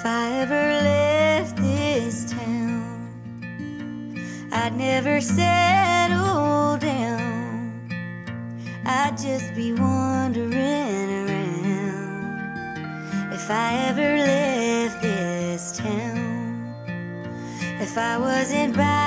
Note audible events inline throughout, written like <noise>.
If I ever left this town, I'd never settle down. I'd just be wandering around. If I ever left this town, if I wasn't by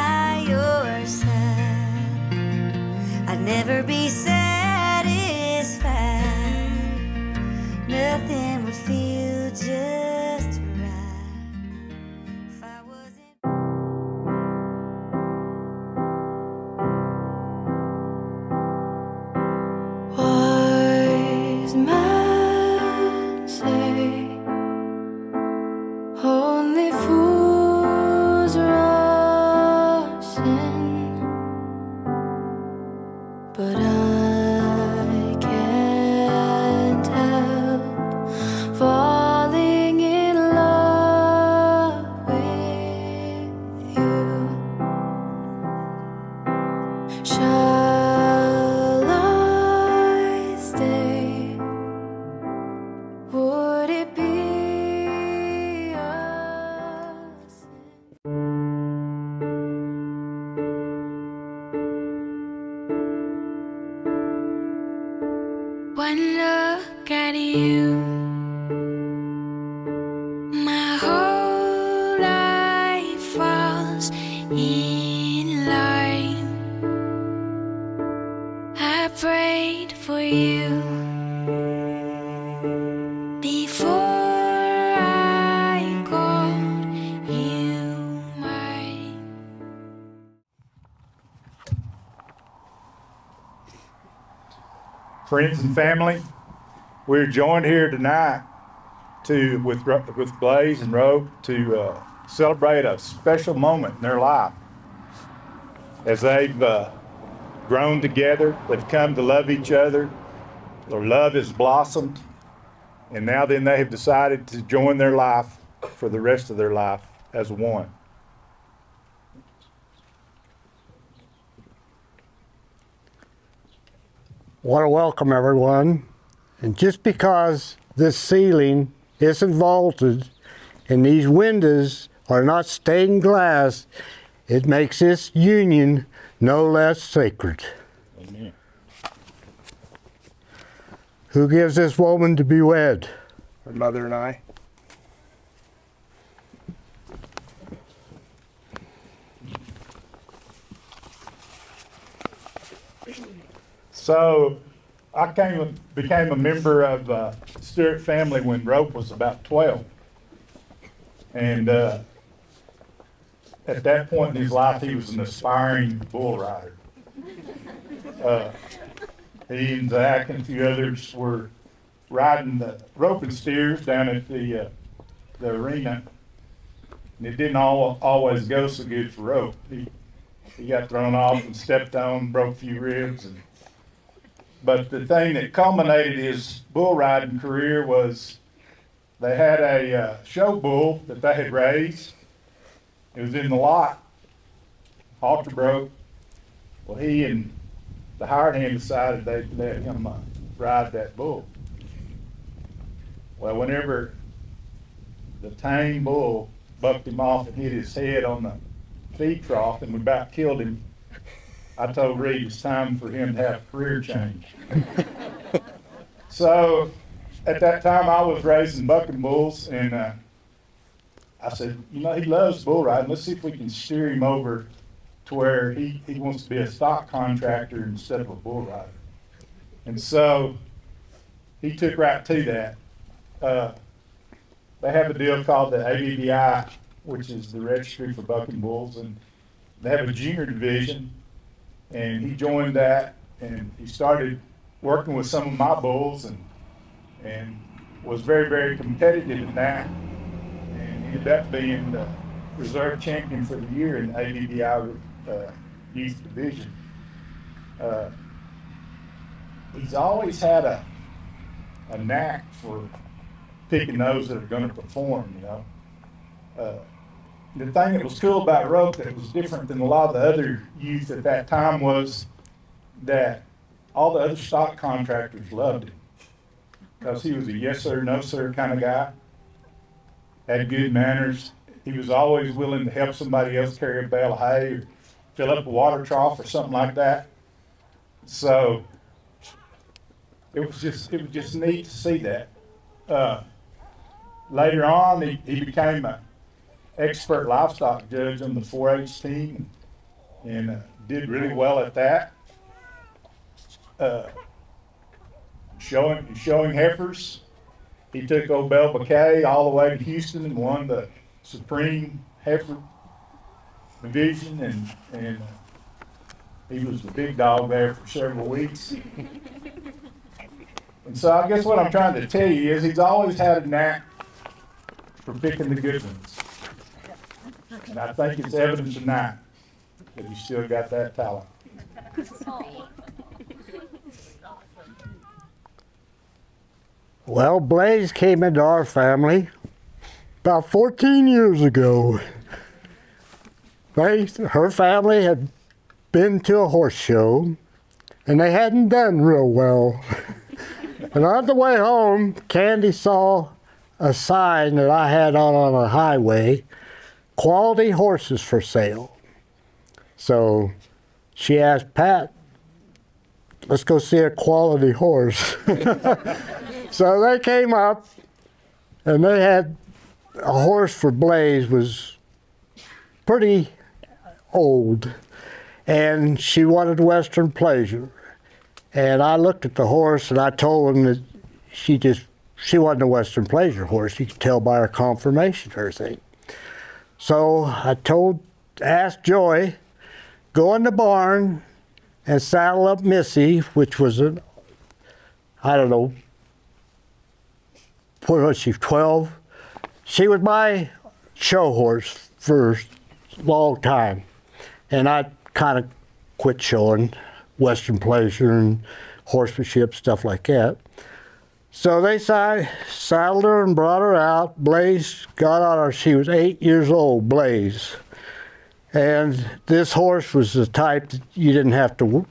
friends and family, we're joined here tonight to with with Blaze and Rope to uh, celebrate a special moment in their life as they've uh, grown together. They've come to love each other. Their love has blossomed, and now then they have decided to join their life for the rest of their life as one. Want to welcome everyone. And just because this ceiling isn't vaulted and these windows are not stained glass, it makes this union no less sacred. Amen. Who gives this woman to be wed? Her mother and I. So I came, became a member of uh, Stewart family when Rope was about 12. And uh, at that point in his life, he was an aspiring bull rider. Uh, he and Zach and a few others were riding the rope and steers down at the, uh, the arena. And it didn't all, always go so good for Rope. He, he got thrown off and stepped on, broke a few ribs, and but the thing that culminated his bull riding career was they had a uh, show bull that they had raised. It was in the lot. Halter broke. Well, he and the hired hand decided they'd let him uh, ride that bull. Well, whenever the tame bull bucked him off and hit his head on the feed trough and we about killed him, I told Reed it's time for him to have a career change. <laughs> so at that time, I was raising bucking bulls, and uh, I said, you know, he loves bull riding. Let's see if we can steer him over to where he, he wants to be a stock contractor instead of a bull rider. And so he took right to that. Uh, they have a deal called the ABBI, which is the Registry for Bucking Bulls, and they have a junior division and he joined that and he started working with some of my bulls and and was very very competitive in that and ended up being the reserve champion for the year in the ABBI uh, youth division. Uh, he's always had a a knack for picking those that are going to perform. You know. Uh, the thing that was cool about Rope that was different than a lot of the other youth at that time was that all the other stock contractors loved him because he was a yes sir, no sir kind of guy. had good manners. He was always willing to help somebody else carry a bale of hay or fill up a water trough or something like that. So it was just it was just neat to see that. Uh, later on, he, he became an expert livestock judge on the 4-H team and uh, did really well at that. Uh, showing showing heifers, he took old Bell McKay all the way to Houston and won the Supreme Heifer Division, and and uh, he was the big dog there for several weeks. <laughs> And so I guess what I'm trying to tell you is he's always had a knack for picking the good ones. And I think it's evident tonight that you still got that talent. Well, Blaze came into our family about 14 years ago. They, her family had been to a horse show and they hadn't done real well. <laughs> and on the way home, Candy saw a sign that I had on on a highway quality horses for sale. So she asked Pat, let's go see a quality horse. <laughs> So they came up and they had a horse for Blaze was pretty old and she wanted Western pleasure. And I looked at the horse and I told him that she just she wasn't a Western pleasure horse. You could tell by her conformation her everything. So I told asked Joy, go in the barn and saddle up Missy, which was an I don't know, what was she, 12? She was my show horse for a long time. And I kind of quit showing Western pleasure and horsemanship, stuff like that. So they saddled her and brought her out. Blaze got on her. She was eight years old, Blaze. And this horse was the type that you didn't have to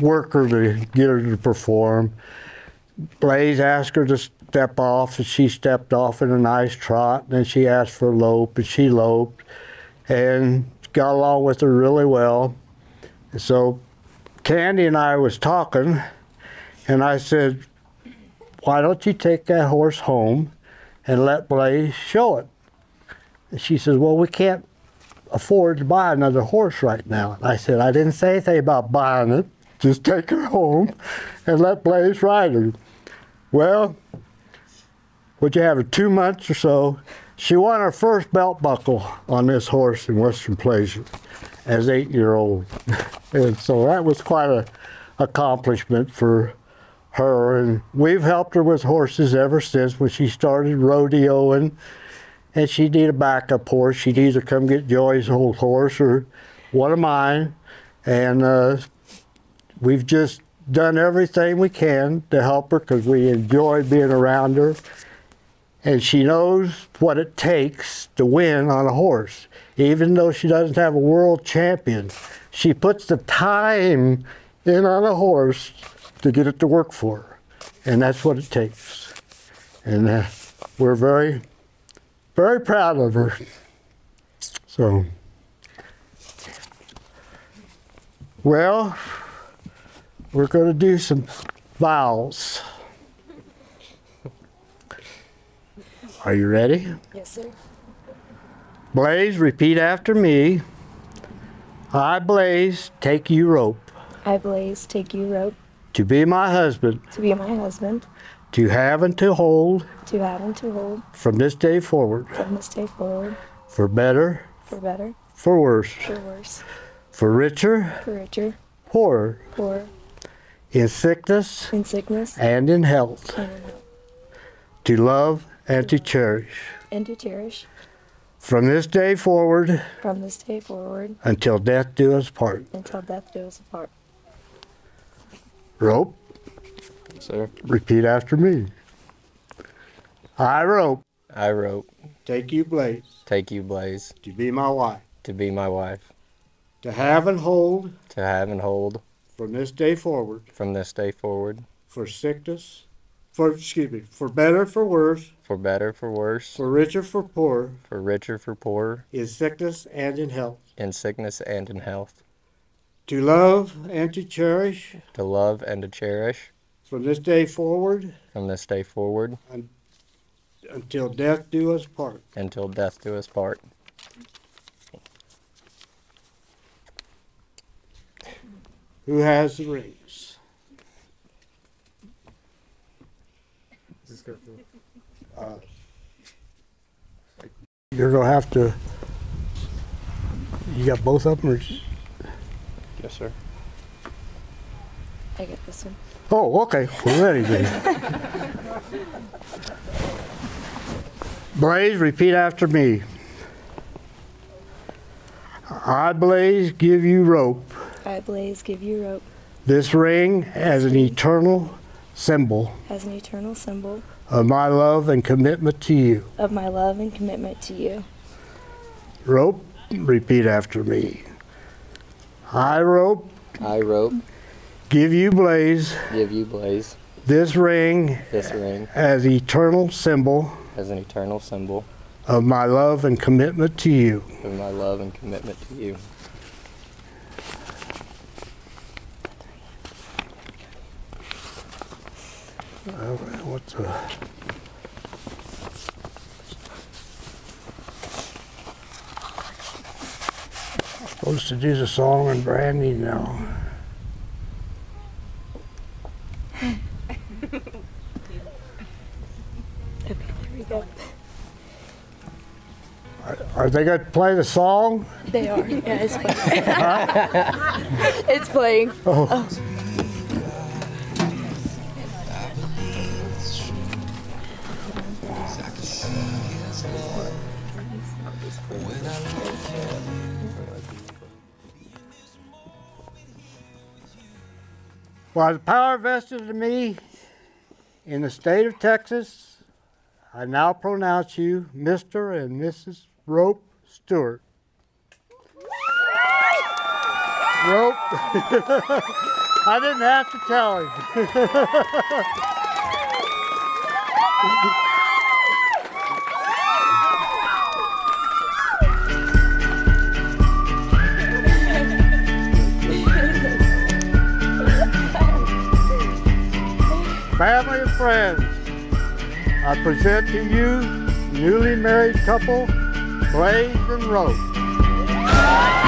work her to get her to perform. Blaze asked her to step off, and she stepped off in a nice trot. And then she asked for a lope, and she loped, and got along with her really well. And so Candy and I was talking, and I said, "Why don't you take that horse home and let Blaze show it?" And she says, "Well, we can't afford to buy another horse right now." And I said, "I didn't say anything about buying it. Just take her home and let Blaze ride her." Well, would you have her two months or so? She won her first belt buckle on this horse in Western Pleasure as eight year old. <laughs> and so that was quite a accomplishment for her. And we've helped her with horses ever since when she started rodeoing. And she'd need a backup horse. She'd either come get Joy's old horse or one of mine. And uh, we've just done everything we can to help her because we enjoy being around her and she knows what it takes to win on a horse. Even though she doesn't have a world champion, she puts the time in on a horse to get it to work for her. And that's what it takes. And uh, we're very, very proud of her. So, well, we're going to do some vowels. Are you ready? Yes, sir. Blaze, repeat after me. I, Blaze, take you rope I, Blaze, take you rope to be my husband, to be my husband, to have and to hold to have and to hold. from this day forward, from this day forward, for better, for better, for worse, for worse, for richer, for richer, poorer, poor, in sickness. In sickness, and in health, and in health, to love and to cherish. and to cherish. From this day forward. From this day forward. Until death do us part. until death do us apart. Rope, Sir, repeat after me. I, Rope, I rope. take you, Blaze, Take you, Blaze, to be my wife, to be my wife, to have and hold. To have and hold. From this day forward. From this day forward. For sickness. For excuse me, for better, for worse, for better, for worse, for richer, for poorer, for richer, for poorer, in sickness and in health, in sickness and in health, to love and to cherish to love and to cherish from this day forward from this day forward until death do us part. until death do us part. Who has the rings? Uh, You're gonna have to. You got both of them, or? just- Yes, sir. I get this one. Oh, okay. We're ready then. Blaze, repeat after me. I, Blaze, give you rope. I, Blaze, give you rope This ring as an eternal symbol as an eternal symbol of my love and commitment to you. of my love and commitment to you. Rope, repeat after me. I, Rope, I, Rope, give you Blaze. Give you Blaze. This ring this ring. as eternal symbol as an eternal symbol. of my love and commitment to you. of my love and commitment to you. Uh, What's a, supposed to do the song and Brandy now. Okay, there we go. Are they going to play the song? They are. Yeah, it's <laughs> playing. <laughs> it's playing. Oh. oh. By the power vested in me in the state of Texas, I now pronounce you Mr. and Mrs. Rope Stewart. Rope. <laughs> I didn't have to tell him. <laughs> Family and friends, I present to you newly married couple, Blaze and Rope.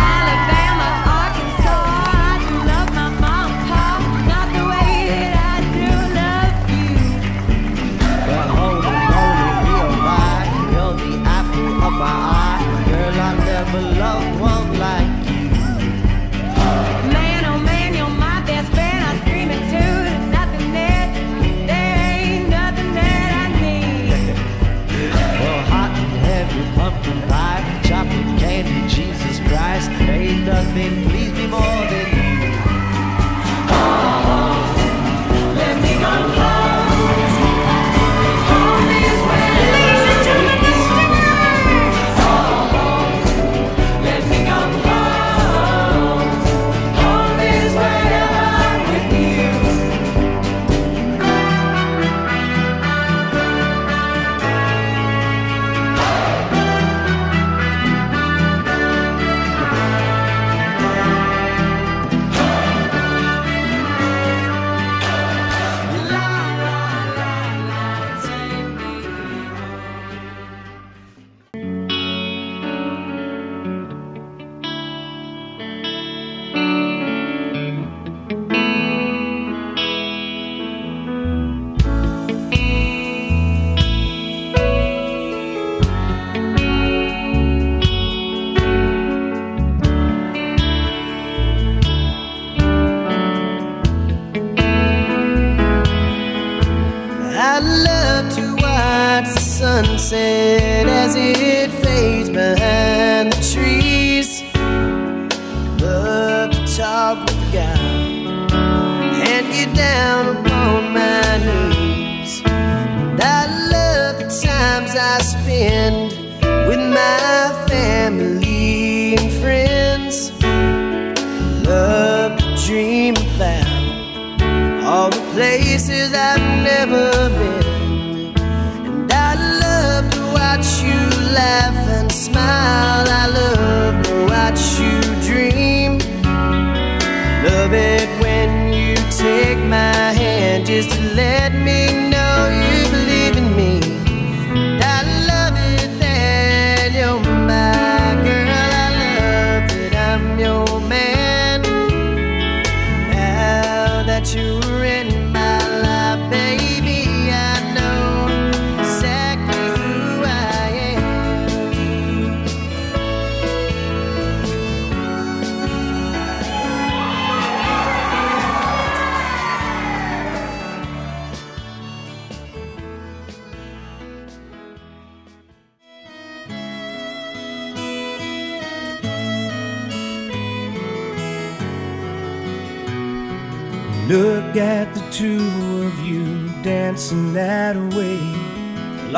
Nothing please places I've never been. And I love to watch you laugh and smile. I love to watch you dream. Love it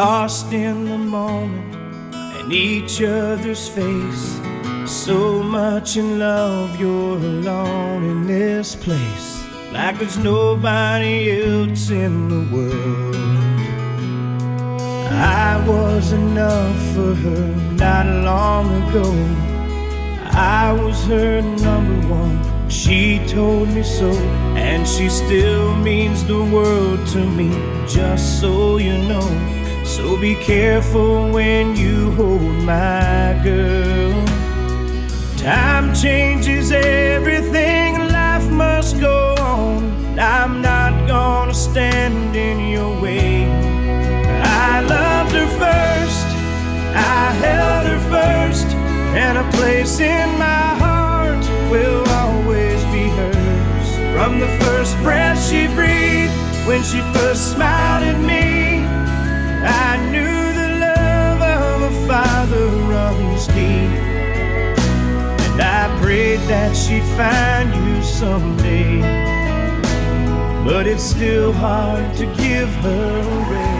lost in the moment and each other's face. So much in love, you're alone in this place, like there's nobody else in the world. I was enough for her not long ago. I was her number one. She told me so, and she still means the world to me, just so you know. So be careful when you hold my girl. Time changes everything, life must go on. I'm not gonna stand in your way. I loved her first, I held her first, and a place in my heart will always be hers. From the first breath she breathed, when she first smiled at me, I knew the love of a father runs deep. And I prayed that she'd find you someday. But it's still hard to give her away.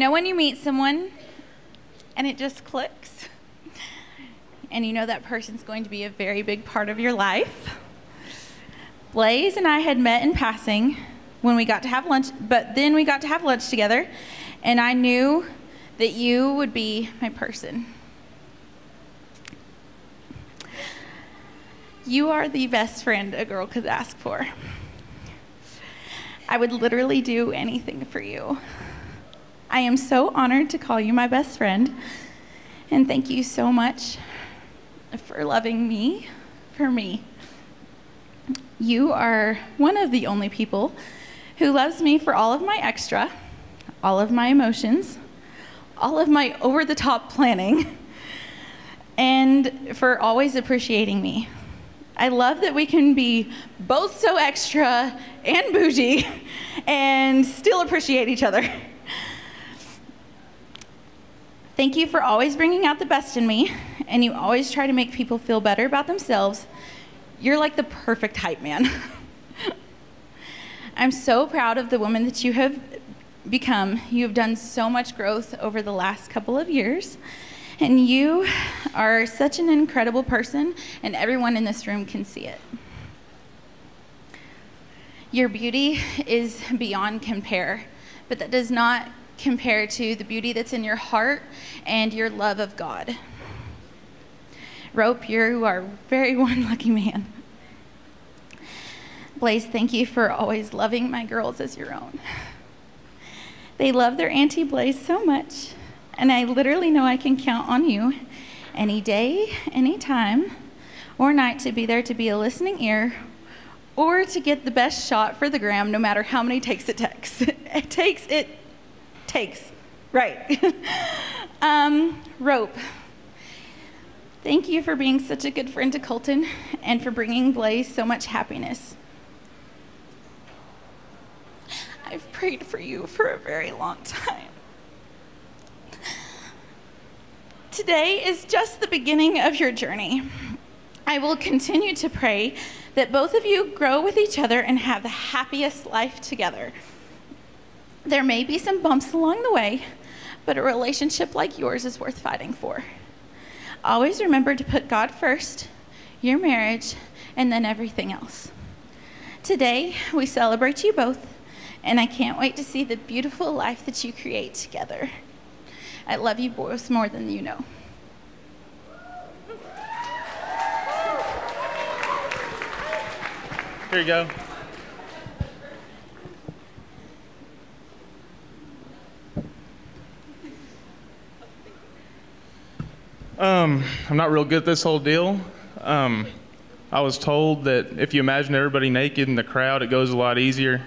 know when you meet someone and it just clicks? And you know that person's going to be a very big part of your life? Blaze and I had met in passing when we got to have lunch, but then we got to have lunch together, and I knew that you would be my person. You are the best friend a girl could ask for. I would literally do anything for you. I am so honored to call you my best friend, and thank you so much for loving me for me. You are one of the only people who loves me for all of my extra, all of my emotions, all of my over the top planning, and for always appreciating me. I love that we can be both so extra and bougie and still appreciate each other. <laughs> Thank you for always bringing out the best in me, and you always try to make people feel better about themselves. You're like the perfect hype man. <laughs> I'm so proud of the woman that you have become. You have done so much growth over the last couple of years, and you are such an incredible person, and everyone in this room can see it. Your beauty is beyond compare, but that does not compare to the beauty that's in your heart and your love of God. Rope, you are very <laughs> one lucky man. Blaze, thank you for always loving my girls as your own. They love their Auntie Blaze so much, and I literally know I can count on you any day, any time, or night to be there to be a listening ear or to get the best shot for the gram no matter how many takes it takes. <laughs> it takes, it takes. Right. <laughs> um, rope. Thank you for being such a good friend to Colton and for bringing Blaze so much happiness. I've prayed for you for a very long time. Today is just the beginning of your journey. I will continue to pray that both of you grow with each other and have the happiest life together. There may be some bumps along the way, but a relationship like yours is worth fighting for. Always remember to put God first, your marriage, and then everything else. Today, we celebrate you both, and I can't wait to see the beautiful life that you create together. I love you both more than you know. Here you go. Um, I'm not real good at this whole deal. Um, I was told that if you imagine everybody naked in the crowd, it goes a lot easier.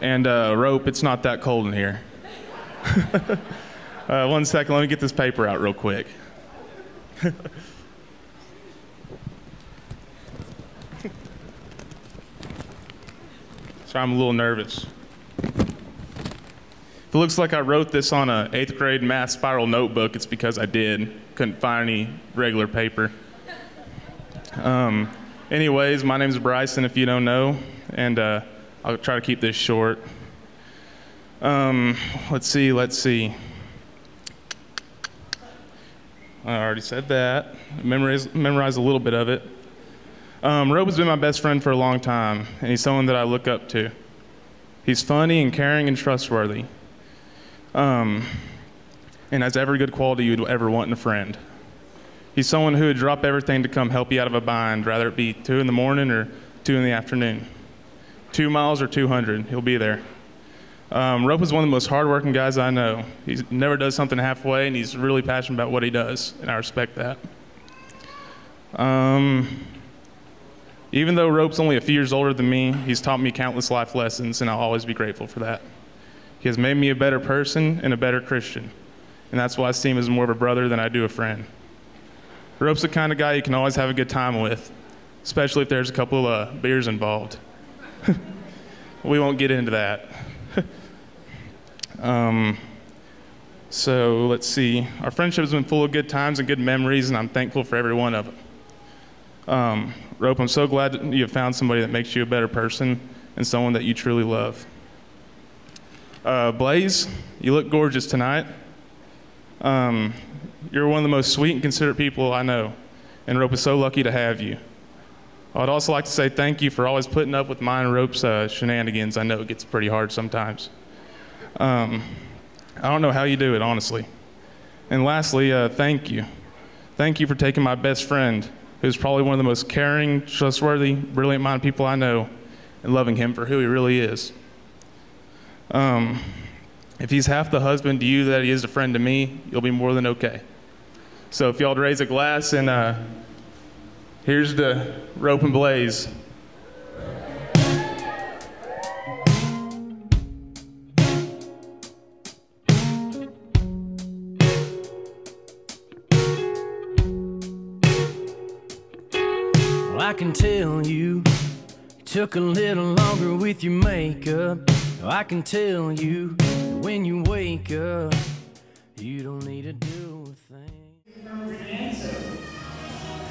And uh, rope, it's not that cold in here. <laughs> uh, one second, let me get this paper out real quick. <laughs> So I'm a little nervous. If it looks like I wrote this on a eighth grade math spiral notebook, it's because I did. Couldn't find any regular paper. Um, anyways, my name's Bryson, if you don't know, and uh, I'll try to keep this short. Um, let's see, let's see. I already said that. Memorize, memorize a little bit of it. Um, Rope has been my best friend for a long time, and he's someone that I look up to. He's funny and caring and trustworthy, um, and has every good quality you'd ever want in a friend. He's someone who would drop everything to come help you out of a bind, rather it be two in the morning or two in the afternoon. Two miles or 200, he'll be there. Um, Rope is one of the most hardworking guys I know. He never does something halfway, and he's really passionate about what he does, and I respect that. Um, even though Rope's only a few years older than me, he's taught me countless life lessons, and I'll always be grateful for that. He has made me a better person and a better Christian, and that's why I see him as more of a brother than I do a friend. Rope's the kind of guy you can always have a good time with, especially if there's a couple of uh, beers involved. <laughs> we won't get into that. <laughs> um, so let's see. Our friendship has been full of good times and good memories, and I'm thankful for every one of them. Um, Rope, I'm so glad you have found somebody that makes you a better person and someone that you truly love. Uh, Blaze, you look gorgeous tonight. Um, you're one of the most sweet and considerate people I know, and Rope is so lucky to have you. I'd also like to say thank you for always putting up with mine and Rope's uh, shenanigans. I know it gets pretty hard sometimes. Um, I don't know how you do it, honestly. And lastly, uh, thank you. Thank you for taking my best friend who's probably one of the most caring, trustworthy, brilliant minded people I know, and loving him for who he really is. Um, if he's half the husband to you that he is a friend to me, you'll be more than okay. So if y'all raise a glass and uh, here's the rope and blaze. Well, I can tell you, you took a little longer with your makeup. I can tell you when you wake up, you don't need to do a thing.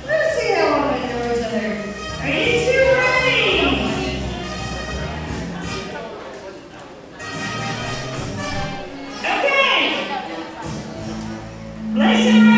Let's see how long. Are you ready? Okay. Listen.